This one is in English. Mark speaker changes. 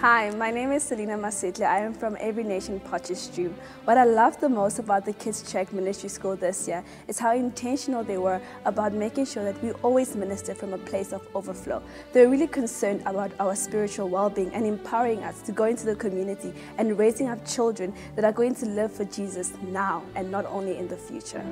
Speaker 1: Hi, my name is Selina Masetle. I am from Every Nation Potchefstroom. What I love the most about the Kids Check Ministry School this year is how intentional they were about making sure that we always minister from a place of overflow. They're really concerned about our spiritual well-being and empowering us to go into the community and raising up children that are going to live for Jesus now and not only in the future.